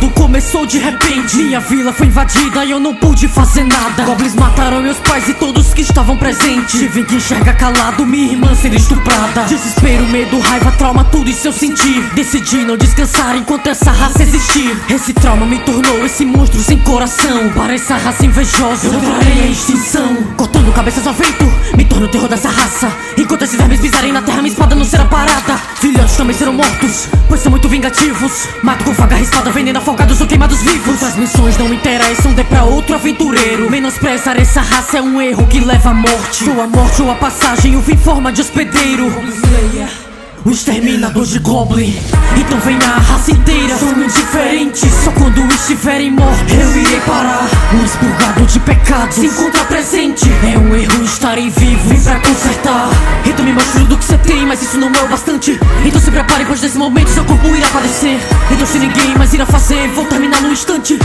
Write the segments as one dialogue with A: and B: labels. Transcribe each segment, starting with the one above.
A: буду começou de repente. Minha vila foi invadida e eu não pude fazer nada. Goblins mataram meus pais e todos que estavam presentes. Tive que enxergar calado minha irmã ser estuprada. Desespero, medo, raiva, trauma, tudo isso eu senti. Decidi não descansar enquanto essa raça existir. Esse trauma me tornou esse monstro sem coração. Para essa raça invejosa eu trarei a extinção. Cortando cabeças ao vento, me torno o terror dessa raça. Enquanto esses vermes pisarem na terra minha espada não será parada. Filhotes também serão mortos, pois são muito vingativos. Mato com faca rispada, vendendo afogados ou queimados vivos. As missões não interessam, dê pra outro aventureiro. Menosprezar essa raça é um erro que leva à morte. Sou a morte ou a passagem, o fim forma de hospedeiro. O exterminador de Goblin. Então vem a raça inteira. Sou indiferente Só quando estiverem mortos Eu irei parar Um expurgado de pecados. Se encontra presente É um erro estarem vivo. Vem pra consertar. Então me mostre do que você tem Mas isso não é o bastante. Então se prepare Pois nesse momento seu corpo irá padecer. Então se ninguém mais irá fazer Vou terminar num instante.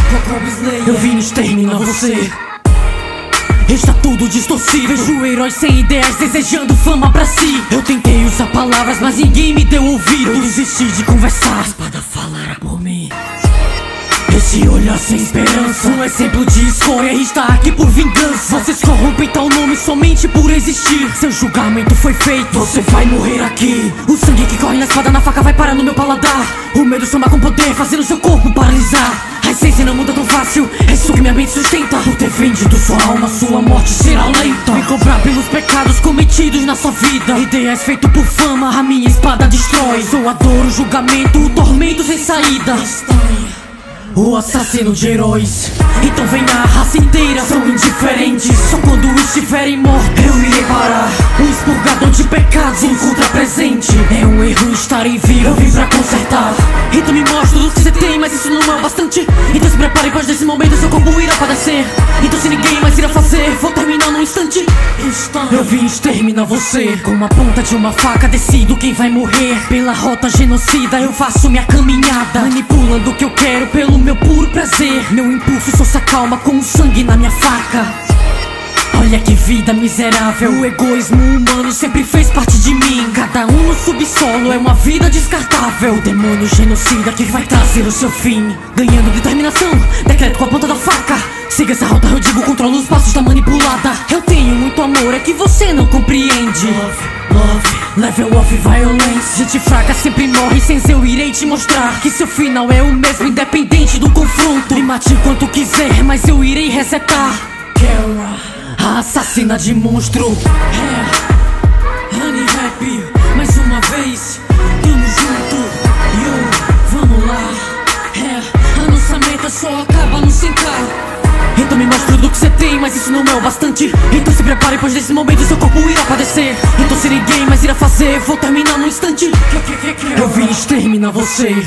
A: Eu vim exterminar você. Está tudo distorcido Vejo heróis sem ideias desejando fama pra si. Eu tentei usar palavras, mas ninguém me deu ouvido Eu desisti de conversar. A espada falará por mim esse olhar sem esperança. Um exemplo de escória está aqui por vingança. Vocês corrompem tal nome somente por existir. Seu julgamento foi feito, você vai morrer aqui. O sangue que corre na espada na faca vai parar no meu paladar. O medo soma com poder, fazendo seu corpo paralisar. A essência não muda tão fácil, é isso que minha mente sustenta. Por ter vendido sua alma, sua morte será lenta. Me cobrar pelos pecados cometidos na sua vida. Ideias feito por fama, a minha espada destrói. Sou a dor, o julgamento, o tormento sem saída o assassino de heróis. Então vem a raça inteira São indiferentes. Só quando estiverem mortos Eu irei parar. O expurgador de pecados Encontra presente É um erro estarem vivo Eu vim pra consertar. Então me mostra tudo que você tem Mas isso não é o bastante. Então se prepare pois nesse momento Seu corpo num instante. Eu vim exterminar você Com a ponta de uma faca Decido quem vai morrer. Pela rota genocida Eu faço minha caminhada Manipulando o que eu quero Pelo meu puro prazer. Meu impulso só se acalma com o sangue na minha faca. Olha que vida miserável. O egoísmo humano sempre fez parte de mim. Cada um no subsolo é uma vida descartável. O demônio genocida que vai trazer o seu fim. Ganhando determinação, decreto com a ponta da faca. Siga essa rota, digo, controlo os passos da manipulada. Eu tenho muito amor, é que você não compreende. Love, love. Level of violence. Gente fraca sempre morre sem eu irei te mostrar Que seu final é o mesmo independente do confronto. Me mate quanto quiser, mas eu irei resetar. Kara, a assassina de monstro. É, Honey Happy, mais uma vez Tamo junto, yo, vamos lá. É, a nossa meta só acaba no 100k me mostre tudo que você tem, mas isso não é o bastante. Então se prepare, pois nesse momento seu corpo irá padecer. Então se ninguém mais irá fazer, vou terminar num instante. Eu vim exterminar você